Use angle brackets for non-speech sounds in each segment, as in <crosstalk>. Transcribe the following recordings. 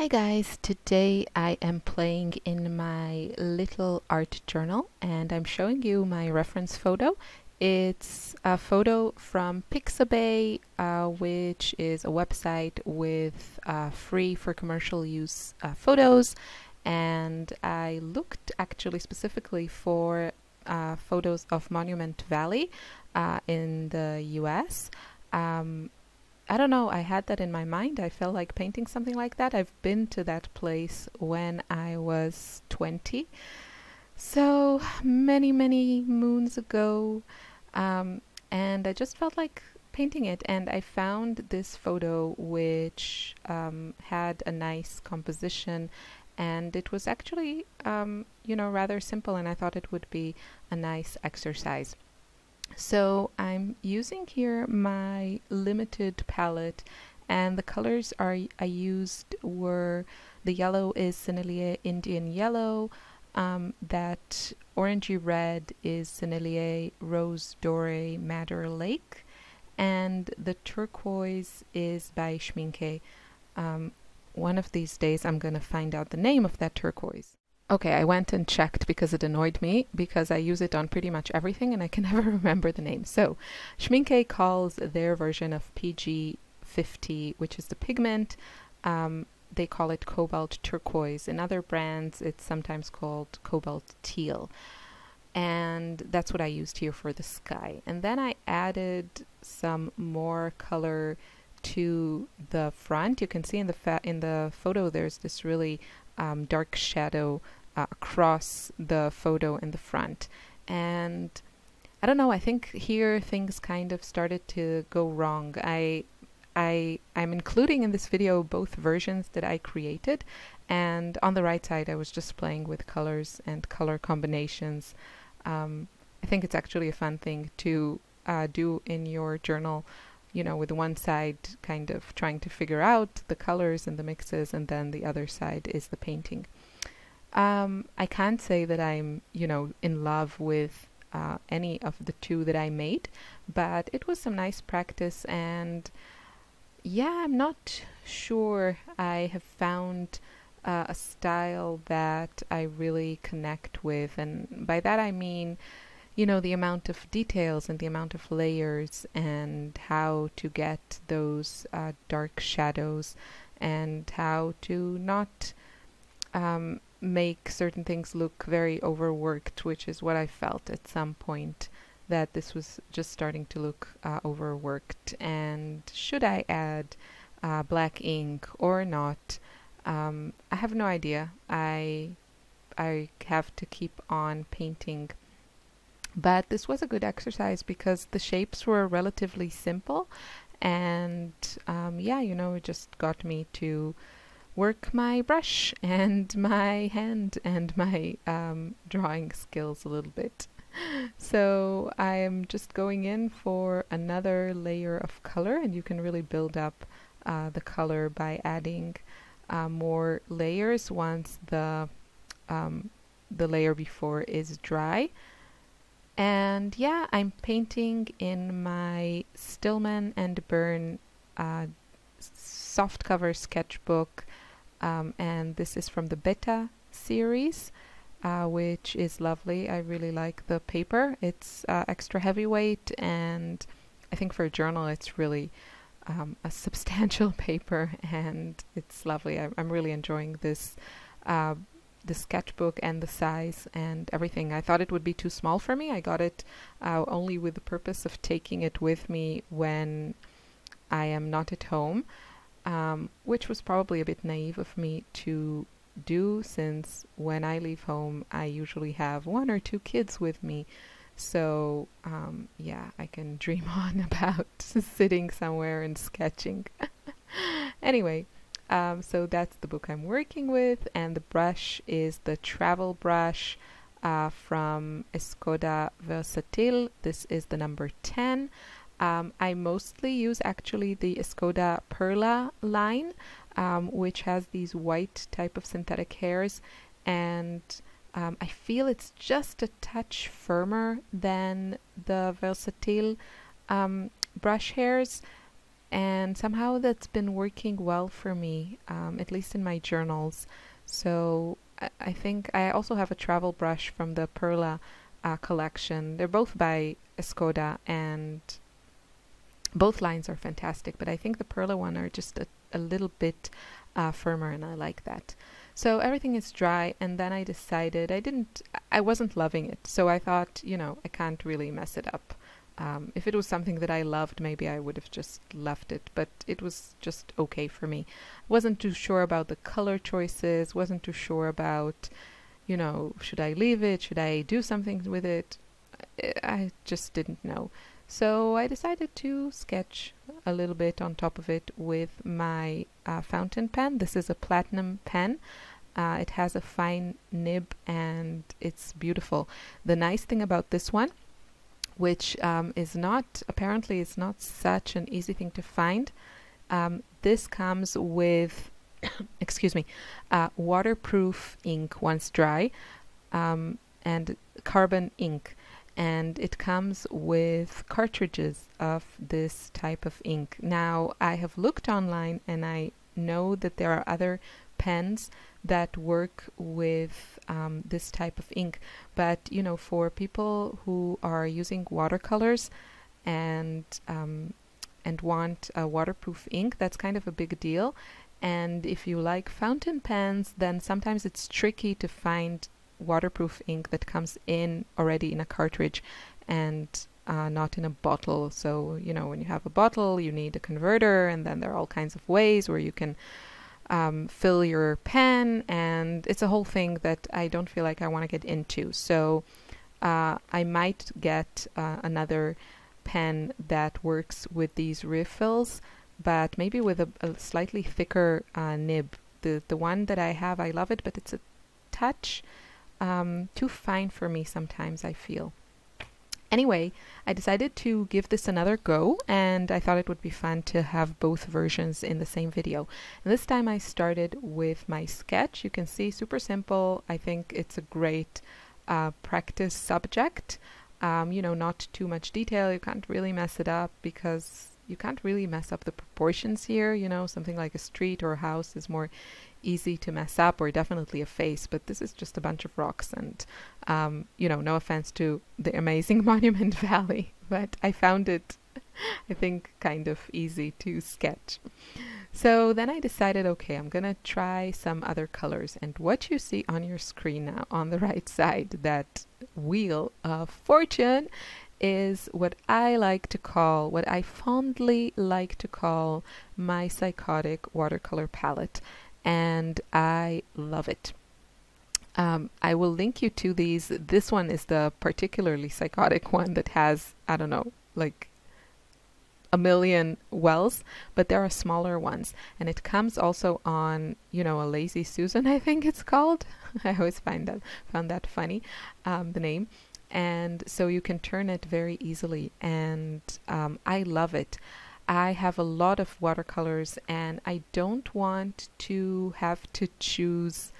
Hi guys, today I am playing in my little art journal and I'm showing you my reference photo. It's a photo from Pixabay, uh, which is a website with uh, free for commercial use uh, photos. And I looked actually specifically for uh, photos of Monument Valley uh, in the US. Um, I don't know, I had that in my mind. I felt like painting something like that. I've been to that place when I was 20. So many, many moons ago. Um, and I just felt like painting it. And I found this photo which um, had a nice composition. And it was actually, um, you know, rather simple. And I thought it would be a nice exercise. So I'm using here my limited palette and the colors are I used were the yellow is Sennelier Indian Yellow, um, that orangey red is Sennelier Rose Doré Madder Lake, and the turquoise is by Schmincke. Um, one of these days I'm going to find out the name of that turquoise. Okay, I went and checked because it annoyed me because I use it on pretty much everything and I can <laughs> never remember the name. So, Schmincke calls their version of PG50, which is the pigment, um, they call it cobalt turquoise. In other brands, it's sometimes called cobalt teal. And that's what I used here for the sky. And then I added some more color to the front. You can see in the in the photo there's this really um, dark shadow uh, across the photo in the front. And I don't know, I think here things kind of started to go wrong. I I I'm including in this video both versions that I created and on the right side I was just playing with colors and color combinations. Um, I think it's actually a fun thing to uh, do in your journal you know, with one side kind of trying to figure out the colors and the mixes, and then the other side is the painting. Um, I can't say that I'm, you know, in love with uh, any of the two that I made, but it was some nice practice, and yeah, I'm not sure I have found uh, a style that I really connect with, and by that I mean, you know, the amount of details and the amount of layers, and how to get those uh, dark shadows, and how to not um, make certain things look very overworked, which is what I felt at some point that this was just starting to look uh, overworked. And should I add uh, black ink or not? Um, I have no idea. I I have to keep on painting. But this was a good exercise because the shapes were relatively simple, and um, yeah, you know, it just got me to work my brush and my hand and my um, drawing skills a little bit. So I am just going in for another layer of color and you can really build up uh, the color by adding uh, more layers once the um, the layer before is dry. And yeah, I'm painting in my Stillman and Birn uh, softcover sketchbook um, and this is from the Beta series uh, which is lovely. I really like the paper. It's uh, extra heavyweight and I think for a journal it's really um, a <laughs> substantial paper and it's lovely. I, am really enjoying this uh, the sketchbook and the size and everything. I thought it would be too small for me. I got it uh, only with the purpose of taking it with me when I am not at home um, which was probably a bit naive of me to do since when I leave home, I usually have one or two kids with me. So, um, yeah, I can <laughs> dream on about <laughs> sitting somewhere and sketching. <laughs> anyway, um, so that's the book I'm working with, and the brush is the travel brush uh, from Escoda Versatil. This is the number 10. Um, I mostly use actually the Escoda Perla line, um, which has these white type of synthetic hairs, and um, I feel it's just a touch firmer than the Versatil um, brush hairs. and somehow that's been working well for me, um, at least in my journals. So I, I, think I also have a travel brush from the Perla uh, collection. They're both by Escoda, and both lines are fantastic, but I think the Perla one are just a, a little bit uh, firmer, and I like that. So everything is dry, and then I decided I didn't, I wasn't loving it. So I thought, you know, I can't really mess it up. Um, if it was something that I loved, maybe I would have just left it, but it was just okay for me. Wasn't too sure about the color choices, wasn't too sure about, you know, should I leave it, should I do something with it? I just didn't know. So I decided to sketch a little bit on top of it with my uh, fountain pen. This is a platinum pen. Uh, it has a fine nib and it's beautiful. The nice thing about this one which um, is not apparently it's not such an easy thing to find. Um, this comes with, <coughs> excuse me, uh, waterproof ink once dry, um, and carbon ink, and it comes with cartridges of this type of ink. Now I have looked online and I know that there are other pens that work with um, this type of ink. But you know, for people who are using watercolors and um, and want a waterproof ink, that's kind of a big deal. And if you like fountain pens, then sometimes it's tricky to find waterproof ink that comes in already in a cartridge and uh, not in a bottle. So, you know, when you have a bottle, you need a converter, and then there are all kinds of ways where you can um, fill your pen, and it's a whole thing that I don't feel like I want to get into. So uh, I might get uh, another pen that works with these refills, but maybe with a, a slightly thicker uh, nib. The the one that I have, I love it, but it's a touch um, too fine for me sometimes. I feel. Anyway, I decided to give this another go and I thought it would be fun to have both versions in the same video. And this time I started with my sketch. You can see super simple. I think it's a great uh, practice subject. Um, you know, not too much detail. You can't really mess it up because you can't really mess up the proportions here. You know, something like a street or a house is more easy to mess up or definitely a face, but this is just a bunch of rocks and, um, you know, no offense to the amazing <laughs> Monument Valley, but I found it, I think, kind of easy to sketch. So then I decided, okay, I'm gonna try some other colors. And what you see on your screen now on the <laughs> right side, that wheel of fortune, is what I like to call, what I fondly like to call my psychotic watercolor palette and I love it. Um, I will link you to these. This one is the particularly psychotic <laughs> one that has, I don't know, like a million wells, but there are smaller ones. And it comes also on, you know, a Lazy Susan, I think it's called. <laughs> I always find that found that funny, um, the name. And so you can turn it very easily, and um, I love it. I have a lot of watercolors and I don't want to have to choose.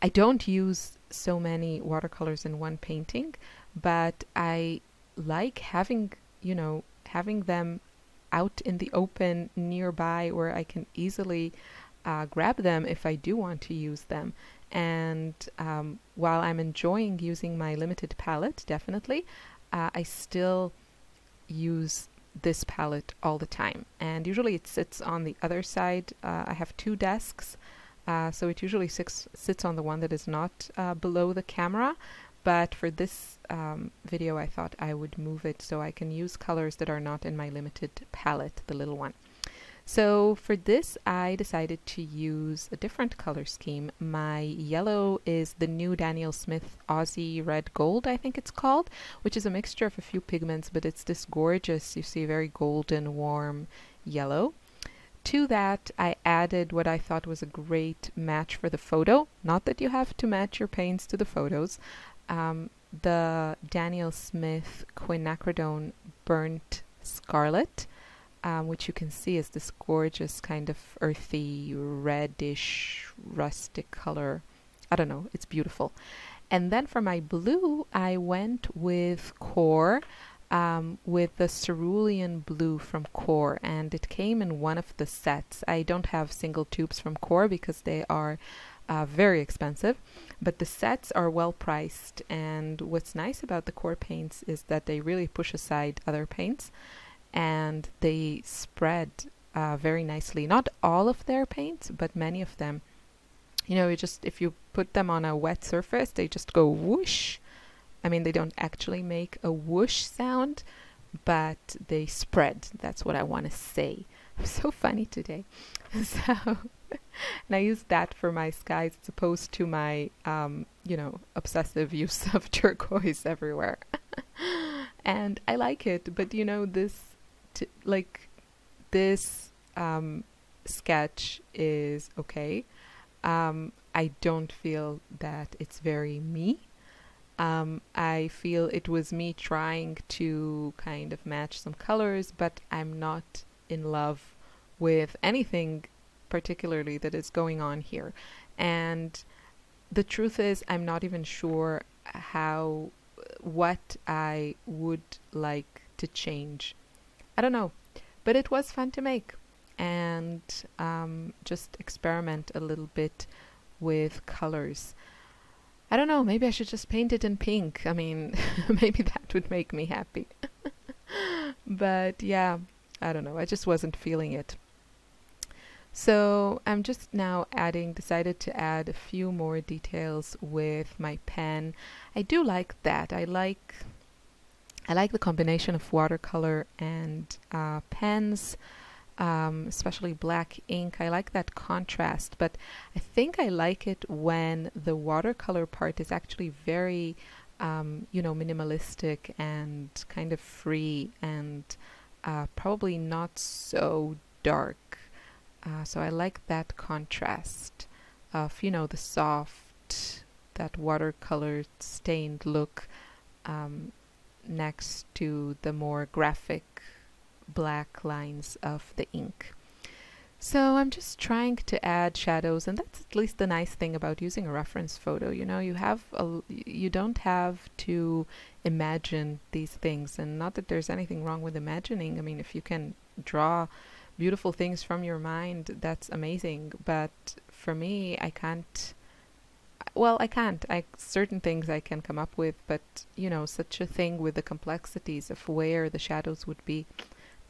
I don't use so many watercolors in one painting, but I like having, you know, having them out in the open nearby where I can easily uh, grab them if I do want to use them. And um, while I'm enjoying using my limited palette, definitely, uh, I still use this palette all the time. And usually it sits on the other side. Uh, I have two desks, uh, so it usually sits, sits on the one that is not uh, below the camera. But for this um, video, I thought I would move it so I can use colors that are not in my limited palette, the little one. So for this, I decided to use a different color scheme. My yellow is the new Daniel Smith Aussie Red Gold, I think it's called, which is a mixture of a few pigments, but it's this gorgeous, you see, very golden, warm yellow. To that, I added what I thought was a great match for the photo. Not that you have to match your paints to the photos. Um, the Daniel Smith Quinacridone Burnt Scarlet um, which you can see is this gorgeous kind of earthy, reddish, rustic color. I don't know, it's beautiful. And then for my blue, I went with Qor um, with the cerulean blue from Qor, and it came in one of the sets. I don't have single tubes from Qor because they are uh, very expensive, but the sets are well priced. And what's nice about the Qor paints is that they really push aside other paints and they spread uh, very nicely. Not all of their paints, but many of them. You know, you just if you put them on a wet surface, they just go whoosh I mean, they don't actually make a whoosh sound, but they spread. That's what I want to say. I'm <laughs> so funny today. <laughs> so, and I use that for my skies as opposed to my, um, you know, obsessive use <laughs> of turquoise everywhere. and I like it, but you know, this, t- like, this um, sketch is okay. Um, I don't feel that it's very me um, I feel it was me trying to kind of match some colors, but I'm not in love with anything particularly that is going on here. And the truth is, I'm not even sure how, what I would like to change. I don't know, but it was fun to make and um, just experiment a little bit with colors. I don't know, maybe I should just paint it in pink. I mean, <laughs> maybe that would make me happy. <laughs> but yeah, I don't know, I just wasn't feeling it. So I'm just now adding, decided to add a few more details with my pen. I do like that. I like, I like the combination of watercolor and uh, pens um, especially black ink. I like that contrast, but I think I like it when the watercolor part is actually very, um, you know, minimalistic and kind of free and uh, probably not so dark. Uh, so I like that contrast of, you know, the soft, that watercolor stained look um, next to the more graphic black lines of the ink. So I'm just trying to add shadows and that's at least the nice thing about using a reference photo. You know, you have a, you don't have to imagine these things and not that there's anything wrong with imagining. I mean, if you can draw beautiful things from your mind, that's amazing. But for me, I can't well, I can't. I certain things I can come up with, but you know, such a thing with the complexities of where the shadows would be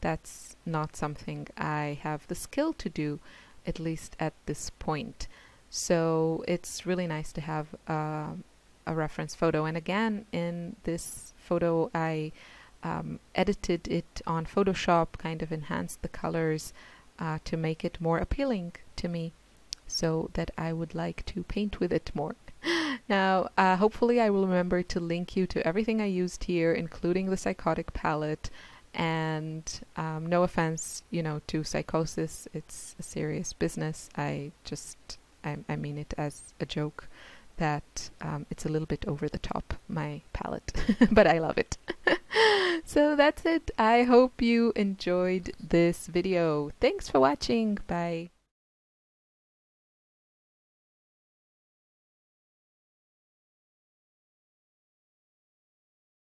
that's not something I have the skill to do, at least at this point. So it's really nice to have uh, a reference photo. And again, in this photo, I um, edited it on Photoshop, kind of enhanced the colors uh, to make it more appealing to me so that I would like to paint with it more. <laughs> now, uh, hopefully I will remember to link you to everything I used here, including the psychotic palette, and um, no offense, you know, to psychosis, it's a serious business. I just, I, I mean it as a joke that um, it's a little bit over the top, my palette, <laughs> but I love it. <laughs> so that's it. I hope you enjoyed this video. Thanks for watching. Bye.